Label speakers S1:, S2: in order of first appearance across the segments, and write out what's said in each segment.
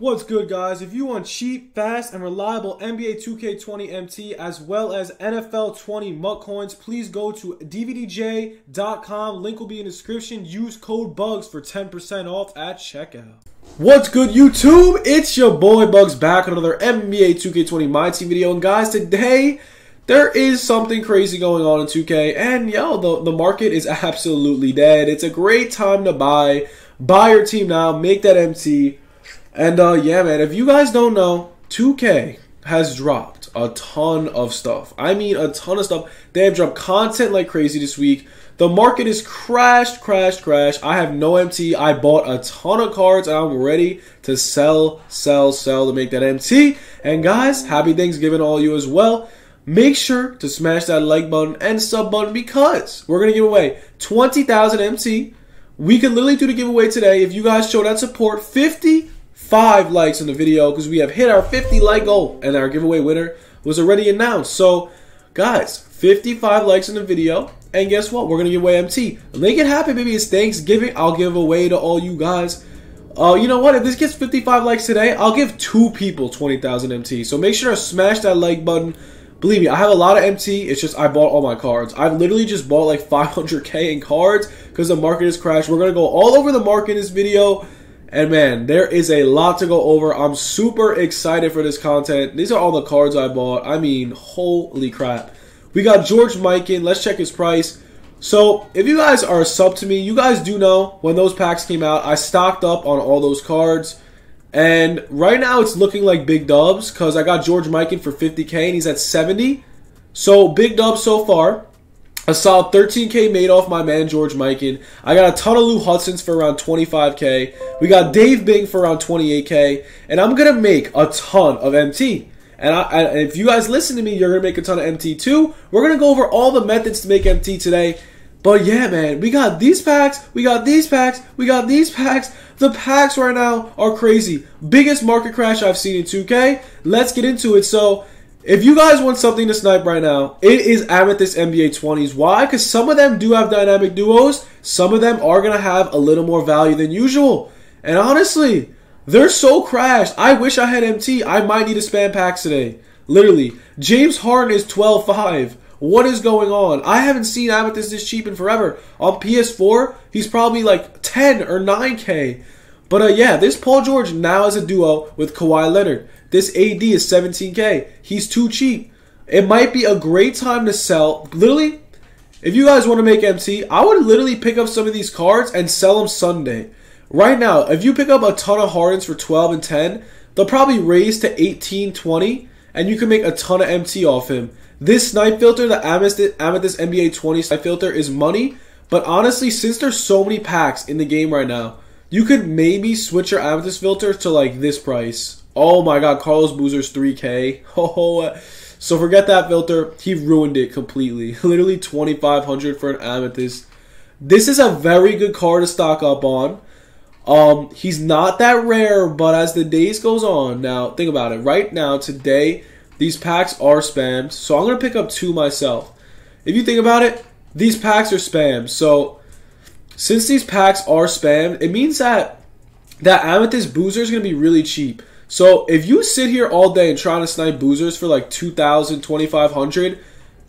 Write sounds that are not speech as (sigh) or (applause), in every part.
S1: What's good, guys? If you want cheap, fast, and reliable NBA 2K20 MT as well as NFL 20 MUT coins, please go to DVDJ.com. Link will be in the description. Use code BUGS for 10% off at checkout. What's good, YouTube? It's your boy Bugz back with another NBA 2K20 My Team video. And guys, today there is something crazy going on in 2K, and yo, the, the market is absolutely dead. It's a great time to buy. Buy your team now, make that MT. And uh, yeah, man, if you guys don't know, 2K has dropped a ton of stuff. I mean, a ton of stuff. They have dropped content like crazy this week. The market is crashed, crashed, crashed. I have no MT. I bought a ton of cards and I'm ready to sell, sell, sell to make that MT. And guys, happy Thanksgiving all you as well. Make sure to smash that like button and sub button because we're going to give away 20,000 MT. We could literally do the giveaway today if you guys show that support. 50 five likes in the video because we have hit our 50 like goal and our giveaway winner was already announced. So, guys, 55 likes in the video. And guess what? We're going to give away MT. Make it happen, baby. It's Thanksgiving. I'll give away to all you guys. Uh, you know what? If this gets 55 likes today, I'll give two people 20,000 MT. So make sure to smash that like button. Believe me, I have a lot of MT. It's just I bought all my cards. I've literally just bought like 500k in cards because the market has crashed. We're going to go all over the market in this video. And man, there is a lot to go over. I'm super excited for this content. These are all the cards I bought. I mean, holy crap. We got George Mikan. Let's check his price. So, if you guys are a sub to me, you guys do know when those packs came out, I stocked up on all those cards. And right now it's looking like big dubs because I got George Mikan for 50k and he's at 70. So, big dubs so far. A solid 13k made off my man George Mikan. I got a ton of Lou Hudson's for around 25k. We got Dave Bing for around 28k, and I'm gonna make a ton of MT. And, I, and if you guys listen to me, you're gonna make a ton of MT too. We're gonna go over all the methods to make MT today. But yeah, man, we got these packs, we got these packs, we got these packs. The packs right now are crazy. Biggest market crash I've seen in 2K. Let's get into it. So if you guys want something to snipe right now, it is Amethyst NBA 20s. Why? Because some of them do have dynamic duos. Some of them are going to have a little more value than usual. And honestly, they're so crashed. I wish I had MT. I might need to spam packs today. Literally. James Harden is 12.5. What is going on? I haven't seen Amethyst this cheap in forever. On PS4, he's probably like 10 or 9k. But uh, yeah, this Paul George now has a duo with Kawhi Leonard. This AD is 17k. He's too cheap. It might be a great time to sell. Literally, if you guys want to make MT, I would literally pick up some of these cards and sell them Sunday. Right now, if you pick up a ton of Hardens for 12 and 10, they'll probably raise to 18, 20, and you can make a ton of MT off him. This snipe filter, the Amethyst, Amethyst NBA 20 snipe filter, is money. But honestly, since there's so many packs in the game right now, you could maybe switch your Amethyst filter to like this price. Oh my god, Carlos Boozer's 3K. (laughs) Oh, so forget that filter. He ruined it completely. (laughs) Literally 2500 for an Amethyst. This is a very good card to stock up on. Um, he's not that rare, but as the days goes on, now think about it. Right now, today, these packs are spammed, so I'm gonna pick up two myself. If you think about it, these packs are spammed. So since these packs are spammed, it means that that Amethyst Boozer is gonna be really cheap. So if you sit here all day and trying to snipe boozers for like 2000, 2500,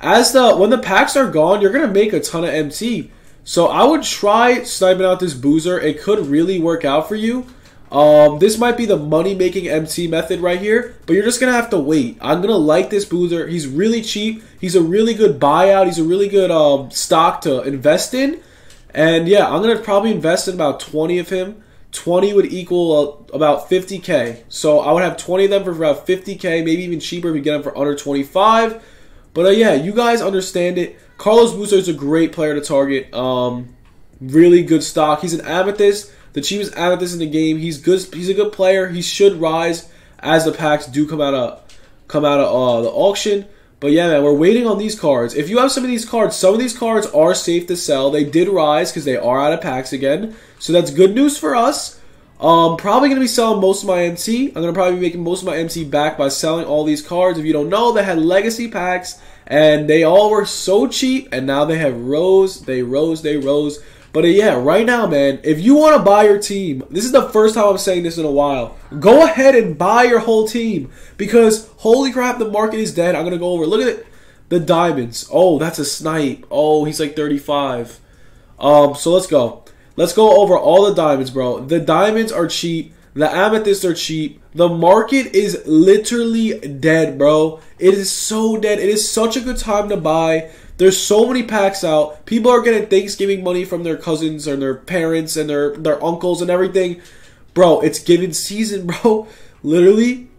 S1: as the when the packs are gone, you're going to make a ton of MT. So I would try sniping out this boozer. It could really work out for you. Um, this might be the money making MT method right here, but you're just gonna have to wait. I'm gonna like this boozer. He's really cheap. He's a really good buyout. He's a really good um, stock to invest in. And yeah, I'm gonna probably invest in about 20 of him. 20 would equal uh, about 50k. So I would have 20 of them for about 50k, maybe even cheaper if you get them for under 25. But uh, yeah, you guys understand it. Carlos Boozer is a great player to target. Um, really good stock. He's an amethyst, the cheapest amethyst in the game. He's good. He's a good player. He should rise as the packs do come out of come out of uh, the auction. But yeah, man, we're waiting on these cards. If you have some of these cards, some of these cards are safe to sell. They did rise because they are out of packs again. So that's good news for us. Um, probably going to be selling most of my MC. I'm going to probably be making most of my MC back by selling all these cards. If you don't know, they had legacy packs and they all were so cheap and now they have rose, they rose, they rose. But uh, yeah, right now, man, if you want to buy your team, this is the first time I'm saying this in a while. Go ahead and buy your whole team because holy crap, the market is dead. I'm gonna go over. Look at it, the diamonds. Oh, that's a snipe. Oh, he's like 35. Um, so let's go. Let's go over all the diamonds, bro. The diamonds are cheap. The amethysts are cheap. The market is literally dead, bro. It is so dead. It is such a good time to buy. There's so many packs out. People are getting Thanksgiving money from their cousins and their parents and their their uncles and everything. Bro, it's giving season, (laughs) bro. Literally,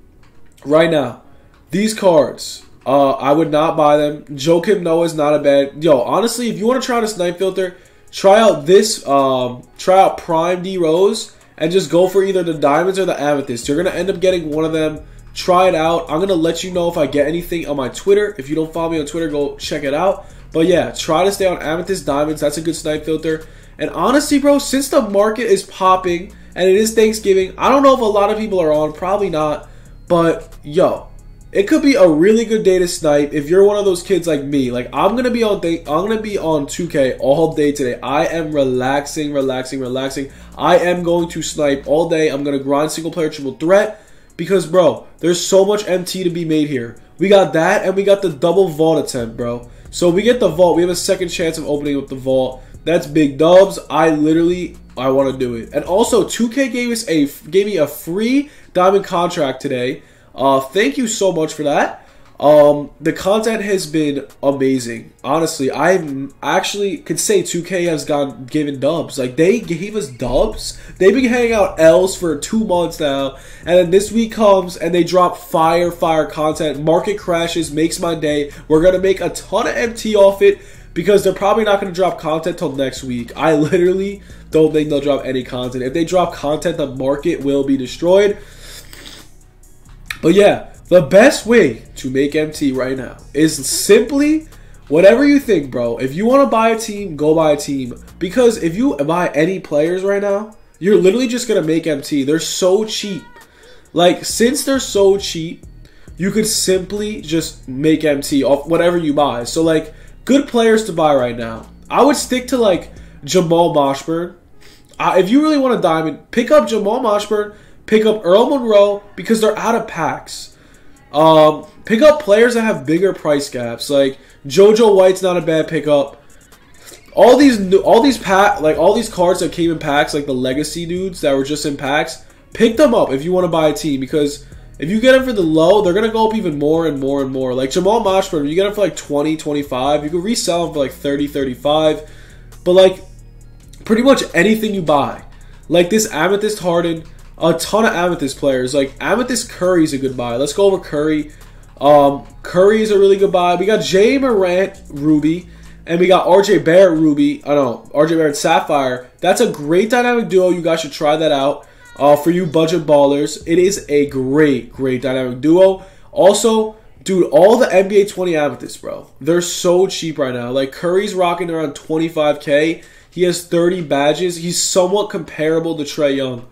S1: right now, these cards. Uh, I would not buy them. Joakim Noah is not a bad. Yo, honestly, if you want to try out a snipe filter, try out this. Um, try out Prime D Rose and just go for either the diamonds or the amethyst. You're gonna end up getting one of them Try it out. I'm gonna let you know if I get anything on my Twitter. If you don't follow me on Twitter, go check it out. But yeah, try to stay on Amethyst Diamonds. That's a good snipe filter. And honestly, bro, since the market is popping and it is Thanksgiving, I don't know if a lot of people are on. Probably not. But yo, it could be a really good day to snipe if you're one of those kids like me. Like I'm gonna be on day, I'm gonna be on 2K all day today. I am relaxing, relaxing, relaxing. I am going to snipe all day. I'm gonna grind single player triple threat. Because, bro, there's so much MT to be made here. We got that, and we got the double vault attempt, bro. So we get the vault. We have a second chance of opening up the vault. That's big dubs. I literally, I want to do it. And also, 2K gave us a gave me a free diamond contract today. Uh, thank you so much for that. Um, the content has been amazing. Honestly, I actually could say 2K has gone given dubs. Like they gave us dubs. They've been hanging out L's for two months now, and then this week comes and they drop fire, fire content. Market crashes, makes my day. We're gonna make a ton of MT off it because they're probably not gonna drop content till next week. I literally don't think they'll drop any content. If they drop content, the market will be destroyed. But yeah, the best way to make MT right now is simply whatever you think, bro. If you want to buy a team, go buy a team. Because if you buy any players right now, you're literally just going to make MT. They're so cheap. Like, since they're so cheap, you could simply just make MT off whatever you buy. So, like, good players to buy right now. I would stick to, like, Jamal Mashburn. Uh, if you really want a diamond, pick up Jamal Mashburn, pick up Earl Monroe, because they're out of packs. Um, pick up players that have bigger price gaps. Like JoJo White's not a bad pickup. All these new, all these pack like all these cards that came in packs, like the legacy dudes that were just in packs, pick them up if you want to buy a team because if you get them for the low, they're gonna go up even more and more and more. Like Jamal Mashburn, you get them for like 20, 25, you can resell them for like 30, 35. But like pretty much anything you buy. Like this Amethyst Harden, a ton of Amethyst players. Like Amethyst Curry's a good buy. Let's go over Curry. Um, Curry is a really good buy. We got Ja Morant Ruby, and we got RJ Barrett Ruby. I don't know RJ Barrett Sapphire. That's a great dynamic duo. You guys should try that out. Uh, for you budget ballers, it is a great, great dynamic duo. Also, dude, all the NBA 20 Amethysts, bro, they're so cheap right now. Like Curry's rocking around 25k. He has 30 badges. He's somewhat comparable to Trae Young.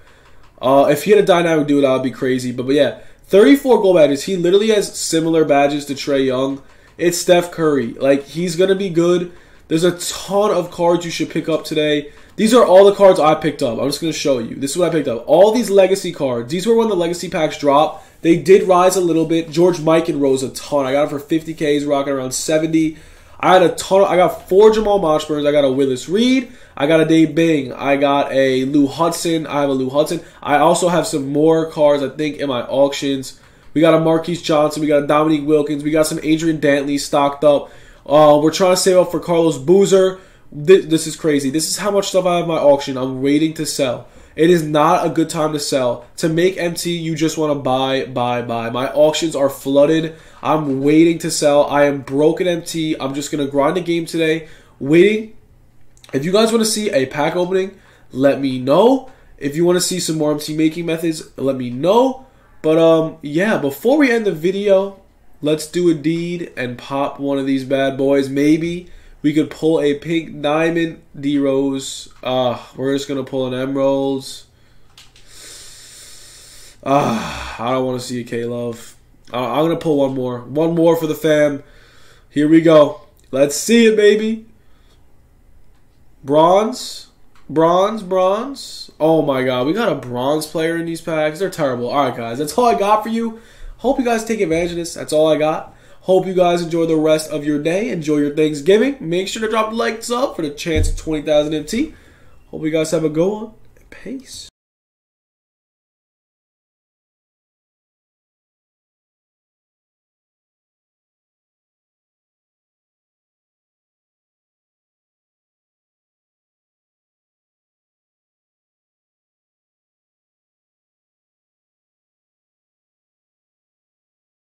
S1: Uh, if he had a dynamic that would be crazy. But, but yeah, 34 gold badges. He literally has similar badges to Trae Young. It's Steph Curry. Like, he's going to be good. There's a ton of cards you should pick up today. These are all the cards I picked up. I'm just going to show you. This is what I picked up. All these legacy cards. These were when the legacy packs dropped. They did rise a little bit. George Mikan rose a ton. I got him for 50k. He's rocking around 70. I had a ton. Of, I got four Jamal Mashburns. I got a Willis Reed. I got a Dave Bing. I got a Lou Hudson. I have a Lou Hudson. I also have some more cards, I think, in my auctions. We got a Marques Johnson. We got a Dominique Wilkins. We got some Adrian Dantley stocked up. Uh, we're trying to save up for Carlos Boozer. This, this is crazy. This is how much stuff I have in my auction. I'm waiting to sell. It is not a good time to sell. To make MT, you just want to buy, buy, buy. My auctions are flooded. I'm waiting to sell. I am broken MT. I'm just going to grind the game today, waiting if you guys want to see a pack opening, let me know. If you want to see some more MT making methods, let me know. But um, yeah, before we end the video, let's do a deed and pop one of these bad boys. Maybe we could pull a pink diamond D Rose. Uh, we're just gonna pull an emeralds. Ah, uh, I don't want to see a K Love. Uh, I'm gonna pull one more. One more for the fam. Here we go. Let's see it, baby. Bronze, Bronze, bronze. Oh my god, we got a bronze player in these packs. They're terrible. All right, guys, that's all I got for you. Hope you guys take advantage of this. That's all I got. Hope you guys enjoy the rest of your day. Enjoy your Thanksgiving. Make sure to drop the likes up for the chance of 20,000 MT. Hope you guys have a good one. Peace.